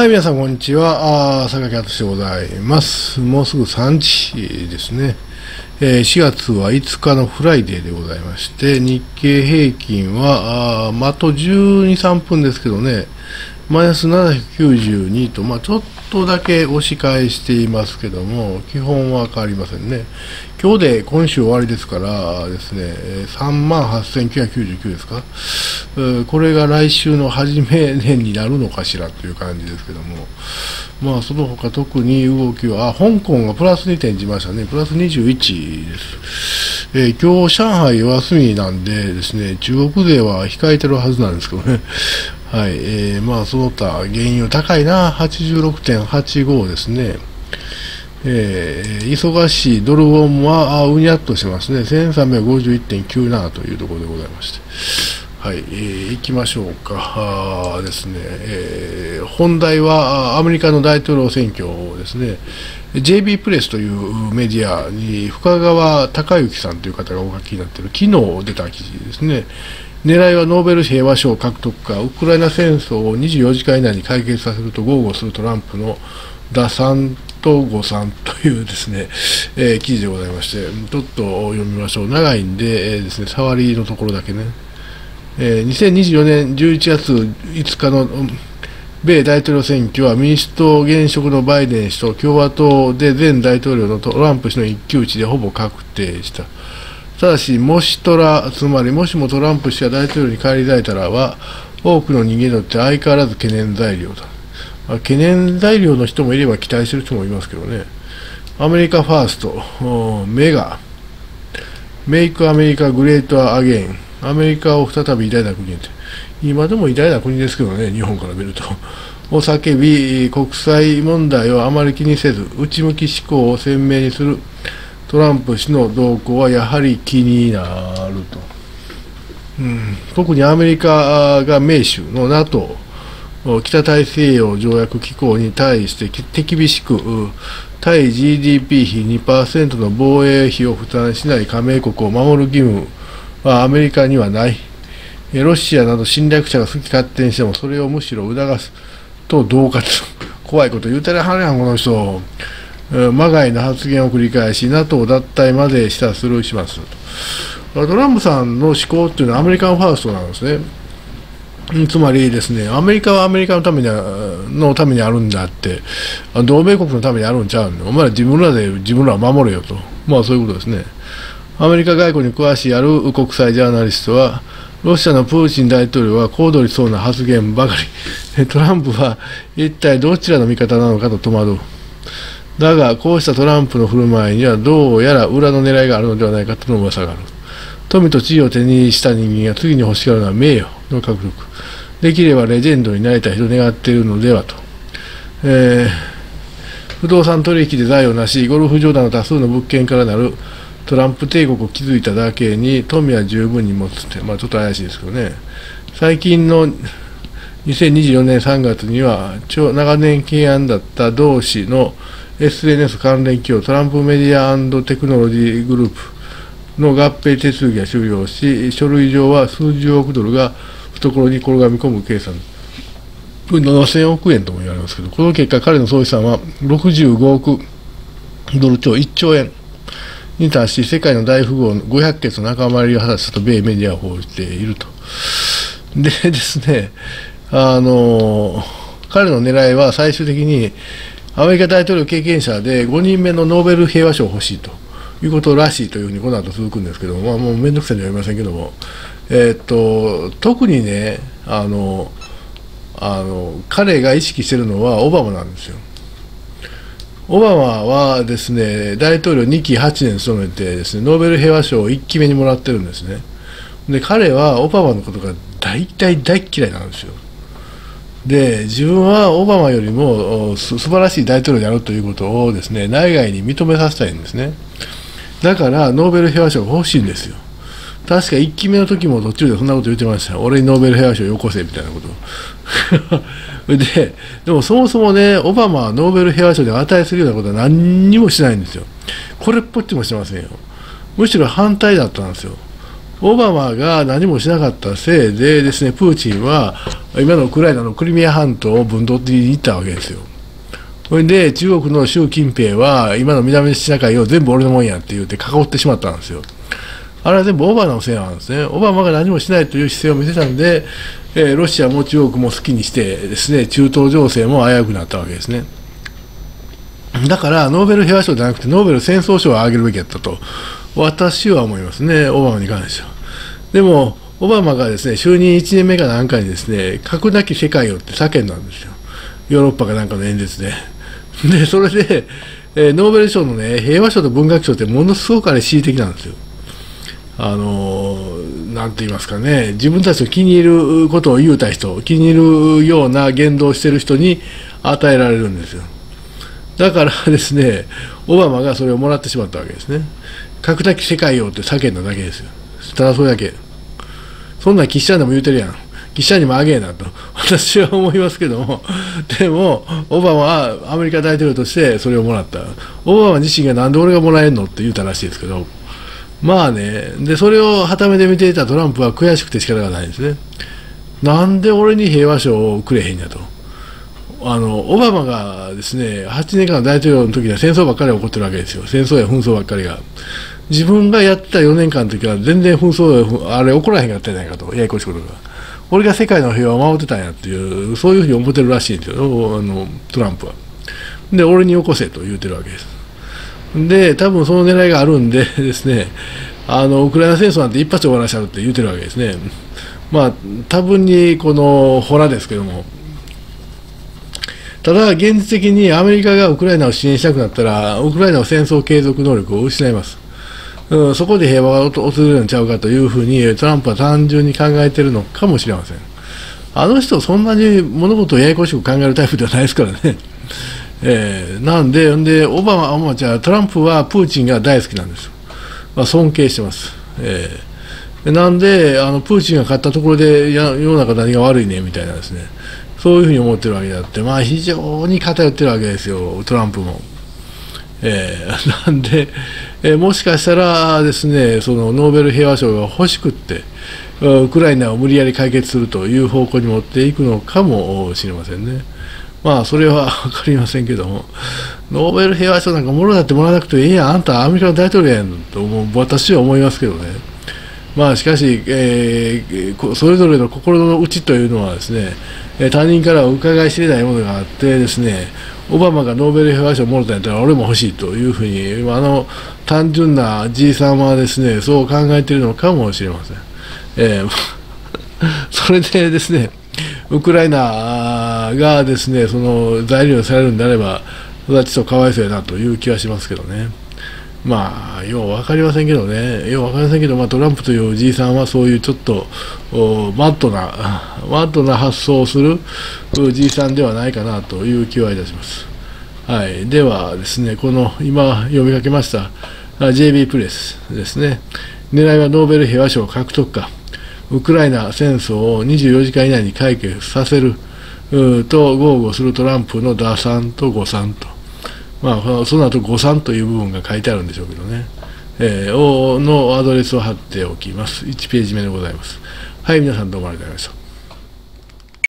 はい、皆さん、こんにちは。あ榊淳司でございます。もうすぐ3時ですね。えー4月は5日の Friday でございまして、日経平均は、あま、あと12、3分ですけどね、マイナス792と、まあ、ちょっとだけ押し返していますけども、基本は変わりませんね。今日で今週終わりですからですね、3万8999ですか、これが来週の初め年になるのかしらという感じですけども、まあ、その他特に動きは、あ香港がプラス2点じましたね、プラス21です。えー今日、上海お休みなんでですね、中国勢は控えてるはずなんですけどね、はい、えーまあ、その他、原油高いな、86.85ですね。えー忙しいドルウォンはうにゃっとしてますね、1351.97というところでございまして、はい、えー行きましょうか、あですね、えー本題はアメリカの大統領選挙ですね、JB プレスというメディアに深川隆之さんという方がお書きになっている、昨日出た記事ですね。狙いはノーベル平和賞獲得か、ウクライナ戦争を24時間以内に解決させると豪語するトランプの打算と誤算というですね、えー記事でございまして、ちょっと読みましょう。長いんで、えーですね、触りのところだけね。え2024年11月5日の米大統領選挙は民主党現職のバイデン氏と共和党で前大統領のトランプ氏の一騎打ちでほぼ確定した。ただし、もしトラ、つまりもしもトランプ氏が大統領に返り咲いたらは、多くの人間にとって相変わらず懸念材料だ。まあ懸念材料の人もいれば期待してる人もいますけどね。アメリカファースト、メガ、メイクアメリカグレートアゲイン、アメリカを再び偉大な国へって、今でも偉大な国ですけどね、日本から見ると。を叫び、国際問題をあまり気にせず、内向き思考を鮮明にするトランプ氏の動向はやはり気になると。うん、特にアメリカが盟主の NATO、北大西洋条約機構に対して手厳しく、対 GDP 比2%の防衛費を負担しない加盟国を守る義務はアメリカにはない。ロシアなど侵略者が好き勝手にしてもそれをむしろ促すと恫喝。怖いこと言うてるはるやん、この人。まがいの発言を繰り返し、NATO 脱退までしたスルーしますと。トランプさんの思考っていうのはアメリカンファーストなんですね。つまりですね、アメリカはアメリカのためにあのためにあるんだって、同盟国のためにあるんちゃうんだお前ら自分らで自分らを守れよと、まあそういうことですね。アメリカ外交に詳しいある国際ジャーナリストは、ロシアのプーチン大統領は小躍りそうな発言ばかり、トランプは一体どちらの味方なのかと戸惑う。だが、こうしたトランプの振る舞いにはどうやら裏の狙いがあるのではないかとの噂がある。富と地位を手にした人間が次に欲しがるのは名誉の獲得。できればレジェンドになりたいと願っているのではと。えー不動産取引で財を成し、ゴルフ場など多数の物件からなるトランプ帝国を築いただけに富は十分に持つって、まあちょっと怪しいですけどね。最近の2024年3月には、長年懸案だった同氏の SNS 関連企業トランプメディアテクノロジーグループの合併手続きが終了し、書類上は数十億ドルが懐に転がみ込む計算。これ7000億円とも言われますけど、この結果、彼の総資産は65億ドル超1兆円に達し、世界の大富豪の500決の仲間入りを果たしたと米メディアは報じていると。で ですね、あの彼の狙いは最終的にアメリカ大統領経験者で5人目のノーベル平和賞を欲しいということらしいというふうにこの後続くんですけども、まあ、もう面倒くさいには言いませんけども、えーっと特にねあのあの彼が意識しているのはオバマなんですよ。オバマはですね大統領2期8年務めてですねノーベル平和賞を1期目にもらってるんですね。で彼はオバマのことが大体大嫌いなんですよ。で自分はオバマよりも素晴らしい大統領であるということをですね内外に認めさせたいんですね。だからノーベル平和賞が欲しいんですよ。確か1期目の時も途中でそんなこと言ってました。俺にノーベル平和賞よこせみたいなこと。で、でもそもそもね、オバマはノーベル平和賞で値するようなことは何にもしないんですよ。これっぽっちもしてませんよ。むしろ反対だったんですよ。オバマが何もしなかったせいでですね、プーチンは今のウクライナのクリミア半島を分取っていったわけですよ。それで中国の習近平は今の南シナ海を全部俺のもんやって言って囲ってしまったんですよ。あれは全部オバマのせいなんですね。オバマが何もしないという姿勢を見せたんで、えー、ロシアも中国も好きにしてですね、中東情勢も危うくなったわけですね。だから、ノーベル平和賞じゃなくて、ノーベル戦争賞をあげるべきやったと、私は思いますね、オバマに関しては。でも、オバマがですね就任1年目かなんかにですね核なき世界をって叫んだんですよ、ヨーロッパかなんかの演説で。で、それで、えー、ノーベル賞のね、平和賞と文学賞ってものすごくあれ恣意的なんですよ。あのー、なんて言いますかね、自分たちの気に入ることを言うた人、気に入るような言動をしてる人に与えられるんですよ。だからですね、オバマがそれをもらってしまったわけですね。核なき世界をって叫んだだけですよ。ただそれだけ。そんなん岸田でも言うてるやん。記者にもあげえなと、私は思いますけども、でも、オバマはアメリカ大統領としてそれをもらった、オバマ自身がなんで俺がもらえんのって言ったらしいですけど、まあね、でそれをはためで見ていたトランプは悔しくて仕方がないんですね。なんで俺に平和賞をくれへんやと。あのオバマがですね8年間大統領の時には戦争ばっかり起こってるわけですよ、戦争や紛争ばっかりが。自分がやった4年間の時は全然紛争あれ起こらへんかったんじゃないかと、ややこしいことが。俺が世界の平和を守ってたんやっていう、そういうふうに思ってるらしいんですよ、あのトランプは。で、俺によこせと言うてるわけです。で、多分その狙いがあるんで ですね、あのウクライナ戦争なんて一発で終わらせちゃうって言うてるわけですね。まあ、多分にこのホラですけども、ただ、現実的にアメリカがウクライナを支援しなくなったら、ウクライナは戦争継続能力を失います。うん、そこで平和が訪れるんちゃうかというふうにトランプは単純に考えてるのかもしれません。あの人、そんなに物事をややこしく考えるタイプではないですからね。えー、なんで、んでオバマ、まあ、じゃトランプはプーチンが大好きなんです。まあ、尊敬してます。えー、なんであの、プーチンが勝ったところで世の中何が悪いねみたいなですね、そういうふうに思ってるわけであって、まあ、非常に偏ってるわけですよ、トランプも。えー、なんで、えー、もしかしたらですねそのノーベル平和賞が欲しくってウクライナを無理やり解決するという方向に持っていくのかもしれませんね。まあそれは分かりませんけども、ノーベル平和賞なんかもろだってもらわなくていいや。ん、あんたアメリカの大統領やんと私は思いますけどね。まあしかし、えー、それぞれの心の内というのはですね、他人からは伺い知れないものがあってですね、オバマがノーベル平和賞をもらったんやったら俺も欲しいというふうにあの単純なじいさんはですねそう考えているのかもしれません、えー、それでですねウクライナがですねその材料にされるんであれば私とかわいそうやなという気はしますけどね。まあ、よう分かりませんけどね、よう分かりませんけど、まあ、トランプというおじいさんはそういうちょっとマットな、マット な発想をするおじいさんではないかなという気はいたします。はい、ではですね、この今読みかけました JB プレスですね、狙いはノーベル平和賞獲得か、ウクライナ戦争を24時間以内に解決させると豪語するトランプの打算と誤算と。まあ、その後誤算という部分が書いてあるんでしょうけどね、えー、のアドレスを貼っておきます。1ページ目でございます。はい、皆さんどうもありがとうございました。